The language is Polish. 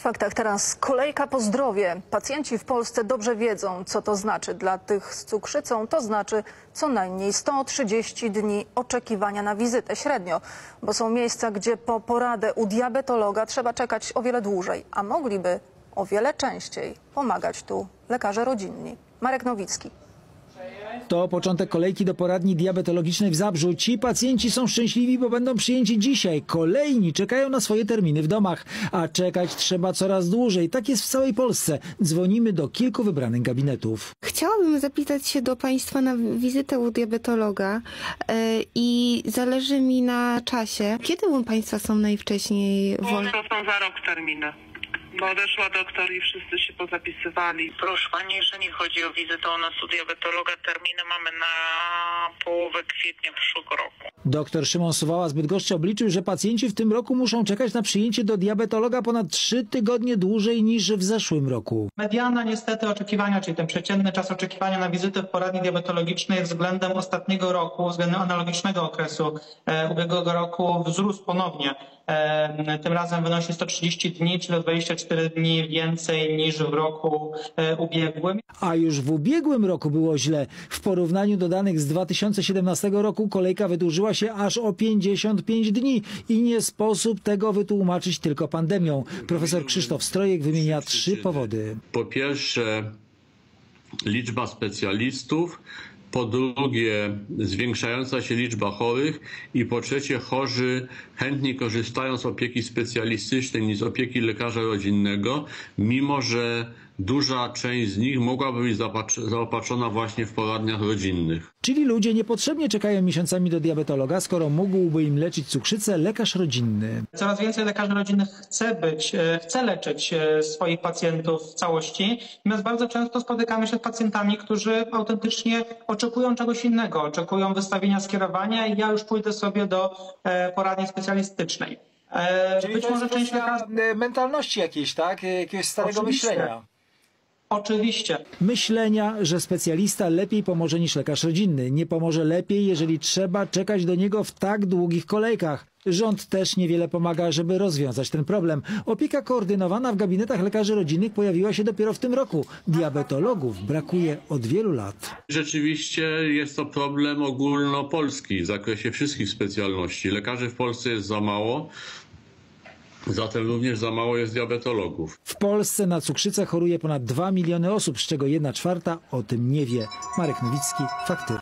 Faktach teraz kolejka po zdrowie. Pacjenci w Polsce dobrze wiedzą, co to znaczy. Dla tych z cukrzycą to znaczy co najmniej 130 dni oczekiwania na wizytę średnio, bo są miejsca, gdzie po poradę u diabetologa trzeba czekać o wiele dłużej, a mogliby o wiele częściej pomagać tu lekarze rodzinni. Marek Nowicki. To początek kolejki do poradni diabetologicznej w Zabrzu. Ci pacjenci są szczęśliwi, bo będą przyjęci dzisiaj. Kolejni czekają na swoje terminy w domach, a czekać trzeba coraz dłużej. Tak jest w całej Polsce. Dzwonimy do kilku wybranych gabinetów. Chciałabym zapytać się do Państwa na wizytę u diabetologa e, i zależy mi na czasie. Kiedy u Państwa są najwcześniej wolne? To są za rok terminy. Bo odeszła doktor i wszyscy się pozapisywali. Proszę Pani, jeżeli chodzi o wizytę u nas u diabetologa, terminy mamy na połowę kwietnia przyszłego roku. Doktor Szymon Suwała z Bydgoszczy obliczył, że pacjenci w tym roku muszą czekać na przyjęcie do diabetologa ponad 3 tygodnie dłużej niż w zeszłym roku. Mediana niestety oczekiwania, czyli ten przeciętny czas oczekiwania na wizytę w poradni diabetologicznej względem ostatniego roku, względem analogicznego okresu e, ubiegłego roku wzrósł ponownie. Tym razem wynosi 130 dni, czyli o 24 dni więcej niż w roku e, ubiegłym. A już w ubiegłym roku było źle. W porównaniu do danych z 2017 roku kolejka wydłużyła się aż o 55 dni i nie sposób tego wytłumaczyć tylko pandemią. Profesor Krzysztof Strojek wymienia trzy powody. Po pierwsze, liczba specjalistów. Po drugie, zwiększająca się liczba chorych. I po trzecie, chorzy chętniej korzystają z opieki specjalistycznej niż z opieki lekarza rodzinnego, mimo że duża część z nich mogłaby być zaopatrzona właśnie w poradniach rodzinnych. Czyli ludzie niepotrzebnie czekają miesiącami do diabetologa, skoro mógłby im leczyć cukrzycę lekarz rodzinny. Coraz więcej lekarzy rodzinnych chce być, e, chce leczyć e, swoich pacjentów w całości, natomiast bardzo często spotykamy się z pacjentami, którzy autentycznie oczekują czegoś innego, oczekują wystawienia skierowania i ja już pójdę sobie do e, poradni specjalistycznej. E, Być może część lekarzy... mentalności jakiejś, tak? Jakiegoś starego Oczywiście. myślenia. Oczywiście. Myślenia, że specjalista lepiej pomoże niż lekarz rodzinny. Nie pomoże lepiej, jeżeli trzeba czekać do niego w tak długich kolejkach. Rząd też niewiele pomaga, żeby rozwiązać ten problem. Opieka koordynowana w gabinetach lekarzy rodzinnych pojawiła się dopiero w tym roku. Diabetologów brakuje od wielu lat. Rzeczywiście jest to problem ogólnopolski w zakresie wszystkich specjalności. Lekarzy w Polsce jest za mało, zatem również za mało jest diabetologów. W Polsce na cukrzycę choruje ponad 2 miliony osób, z czego 1 czwarta o tym nie wie. Marek Nowicki, Fakty.